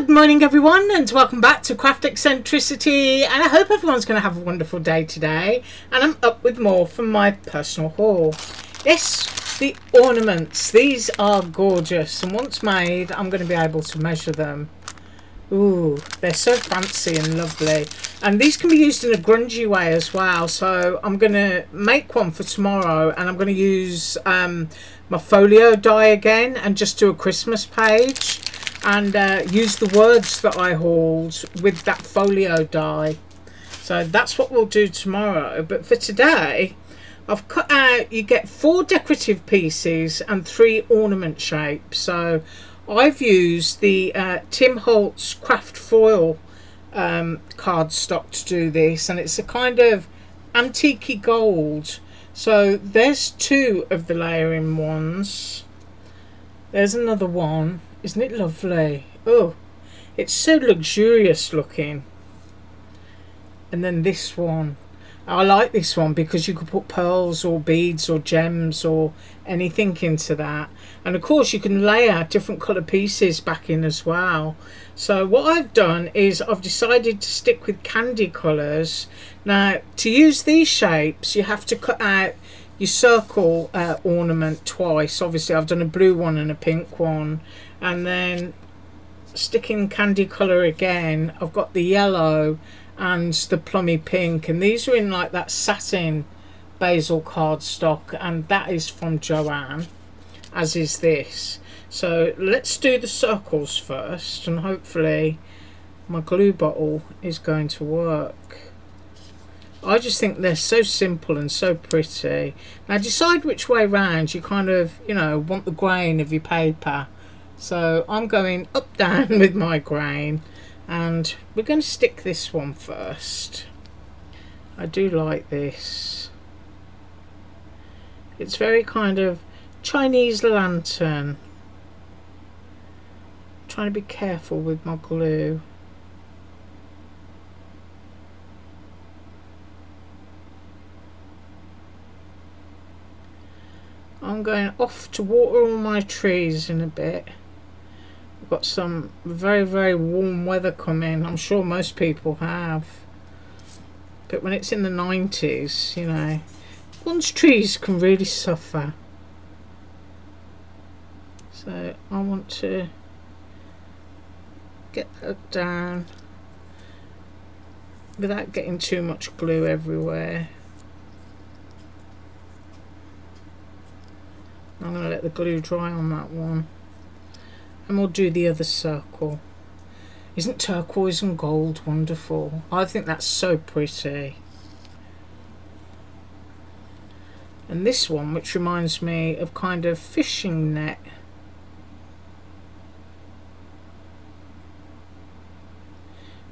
Good morning, everyone, and welcome back to Craft Eccentricity. And I hope everyone's going to have a wonderful day today. And I'm up with more from my personal haul. Yes, the ornaments. These are gorgeous, and once made, I'm going to be able to measure them. Ooh, they're so fancy and lovely. And these can be used in a grungy way as well. So I'm going to make one for tomorrow, and I'm going to use um, my folio die again and just do a Christmas page and uh, use the words that I hauled with that folio die. So that's what we'll do tomorrow. But for today, I've cut out, you get four decorative pieces and three ornament shapes. So I've used the uh, Tim Holtz craft foil um, cardstock to do this. And it's a kind of antique gold. So there's two of the layering ones. There's another one isn't it lovely? Oh, it's so luxurious looking. And then this one. I like this one because you could put pearls or beads or gems or anything into that. And of course you can layer different colour pieces back in as well. So what I've done is I've decided to stick with candy colours. Now to use these shapes you have to cut out your circle uh, ornament twice. Obviously I've done a blue one and a pink one and then sticking candy colour again I've got the yellow and the plummy pink. And these are in like that satin basil cardstock and that is from Joann as is this. So let's do the circles first and hopefully my glue bottle is going to work. I just think they're so simple and so pretty. Now decide which way round. You kind of you know want the grain of your paper so I'm going up down with my grain and we're going to stick this one first. I do like this. It's very kind of Chinese lantern. I'm trying to be careful with my glue. I'm going off to water all my trees in a bit got some very, very warm weather coming. I'm sure most people have. But when it's in the 90s, you know, one's trees can really suffer. So I want to get that down without getting too much glue everywhere. I'm going to let the glue dry on that one and we'll do the other circle. Isn't turquoise and gold wonderful? I think that's so pretty. And this one which reminds me of kind of fishing net.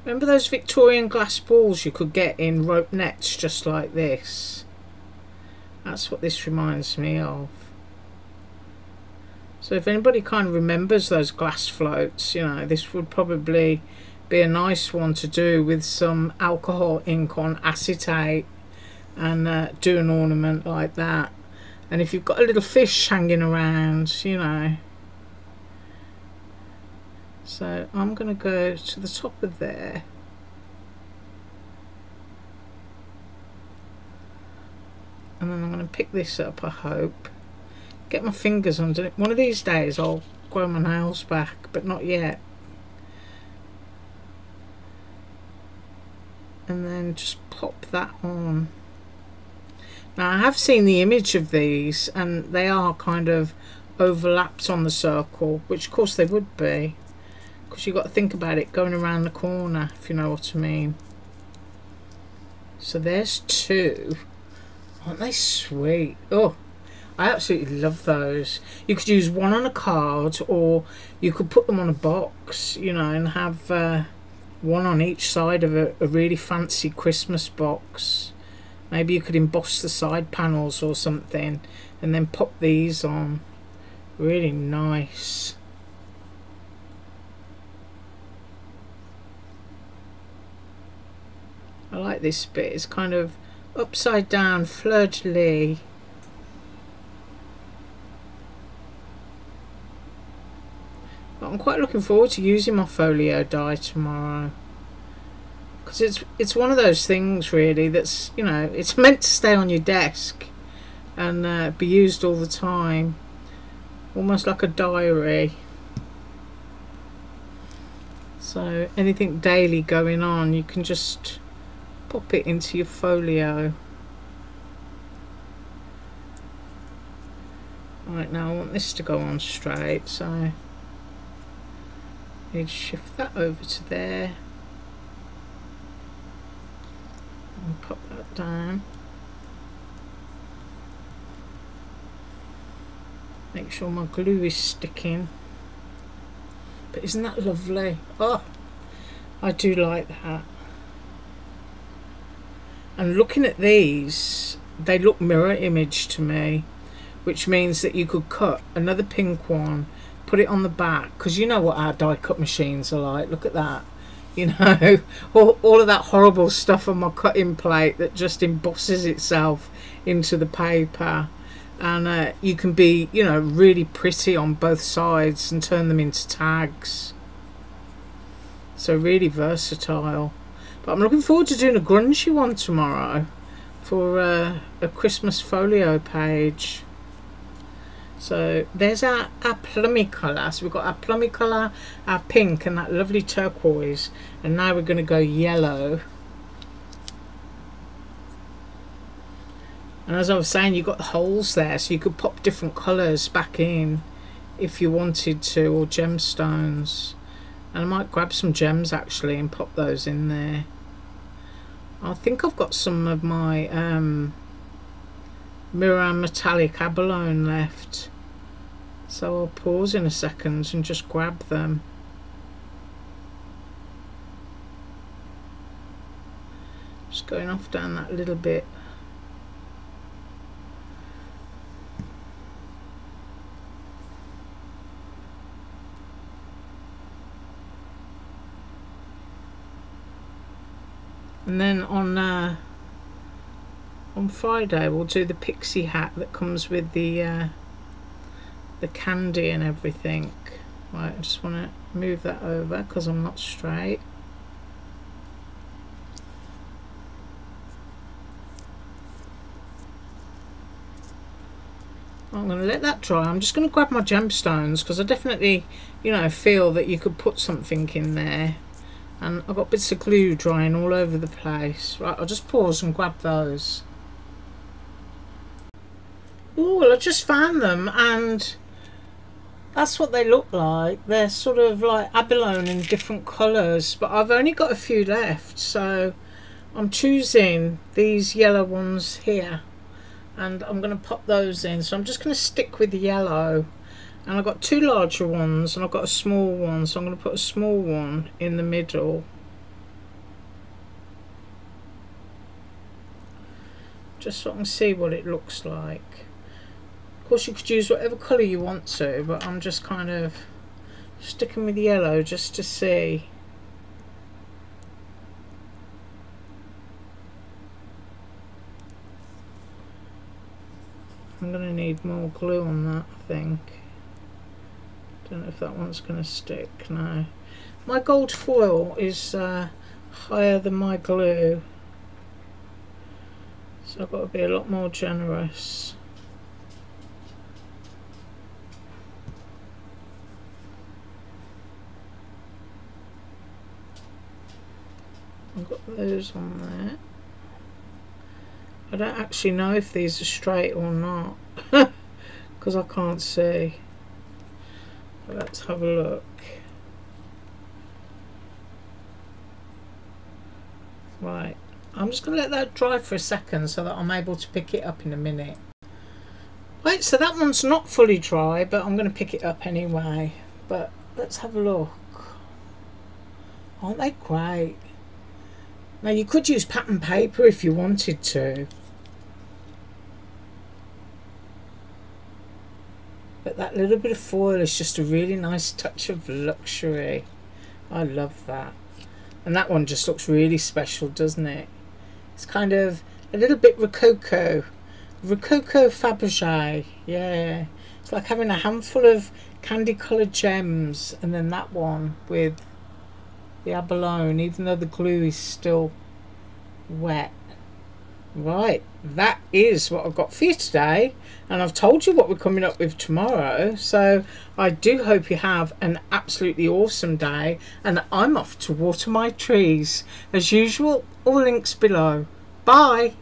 Remember those Victorian glass balls you could get in rope nets just like this? That's what this reminds me of so if anybody kind of remembers those glass floats, you know, this would probably be a nice one to do with some alcohol ink on acetate and uh, do an ornament like that. And if you've got a little fish hanging around, you know. So I'm going to go to the top of there. And then I'm going to pick this up, I hope get my fingers under it. One of these days I'll grow my nails back, but not yet. And then just pop that on. Now I have seen the image of these and they are kind of overlapped on the circle, which of course they would be. Because you've got to think about it going around the corner, if you know what I mean. So there's two. Aren't they sweet? Oh, I absolutely love those. You could use one on a card or you could put them on a box, you know, and have uh, one on each side of a, a really fancy Christmas box. Maybe you could emboss the side panels or something and then pop these on. Really nice. I like this bit. It's kind of upside down fleur-de-lis I'm quite looking forward to using my folio die tomorrow. Because it's it's one of those things really that's you know it's meant to stay on your desk and uh, be used all the time. Almost like a diary. So anything daily going on you can just pop it into your folio. Right now I want this to go on straight so need to shift that over to there. And pop that down. Make sure my glue is sticking. But isn't that lovely? Oh I do like that. And looking at these they look mirror image to me which means that you could cut another pink one put it on the back because you know what our die cut machines are like look at that. You know all, all of that horrible stuff on my cutting plate that just embosses itself into the paper. And uh, you can be you know really pretty on both sides and turn them into tags. So really versatile. But I'm looking forward to doing a grungy one tomorrow for uh, a Christmas folio page so there's our, our plummy colour. So we've got our plummy colour, our pink and that lovely turquoise. And now we're going to go yellow. And as I was saying, you've got holes there. So you could pop different colours back in if you wanted to. Or gemstones. And I might grab some gems actually and pop those in there. I think I've got some of my um, mirror metallic abalone left. So I'll pause in a second and just grab them. Just going off down that little bit. And then on uh, on Friday we'll do the pixie hat that comes with the uh, the candy and everything right I just want to move that over because I'm not straight I'm going to let that dry. I'm just going to grab my gemstones because I definitely, you know, feel that you could put something in there. And I've got bits of glue drying all over the place. Right, I'll just pause and grab those. Oh, well, I just found them and that's what they look like. They're sort of like abalone in different colours, but I've only got a few left, so I'm choosing these yellow ones here and I'm going to pop those in. So I'm just going to stick with the yellow and I've got two larger ones and I've got a small one, so I'm going to put a small one in the middle. Just so I can see what it looks like course you could use whatever colour you want to but I'm just kind of sticking with yellow just to see. I'm going to need more glue on that I think. Don't know if that one's going to stick no. My gold foil is uh, higher than my glue. So I've got to be a lot more generous I've got those on there. I don't actually know if these are straight or not because I can't see. But let's have a look. Right, I'm just going to let that dry for a second so that I'm able to pick it up in a minute. Right, so that one's not fully dry, but I'm going to pick it up anyway. But let's have a look. Aren't they great? Now you could use pattern paper if you wanted to. But that little bit of foil is just a really nice touch of luxury. I love that. And that one just looks really special, doesn't it? It's kind of a little bit Rococo. Rococo Fabergé, yeah. It's like having a handful of candy coloured gems and then that one with the abalone even though the glue is still wet. Right that is what I've got for you today and I've told you what we're coming up with tomorrow so I do hope you have an absolutely awesome day and I'm off to water my trees. As usual all links below. Bye